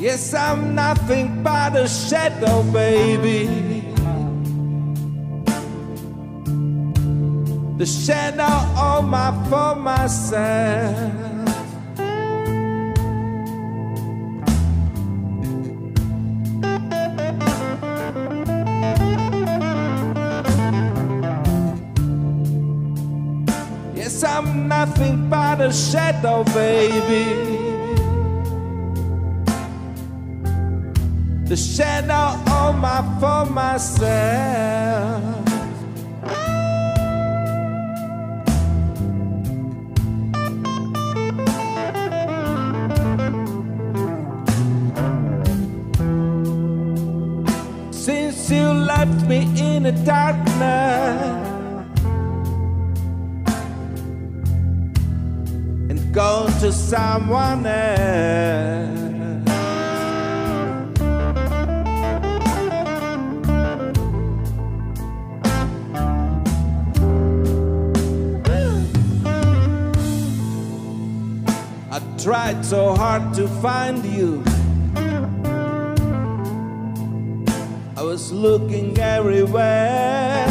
Yes, I'm nothing but a shadow, baby. The shadow of my for myself. Yes, I'm nothing but a shadow, baby. The shadow of my for myself. Since you left me in the darkness. and gone to someone else. I tried so hard to find you. I was looking everywhere.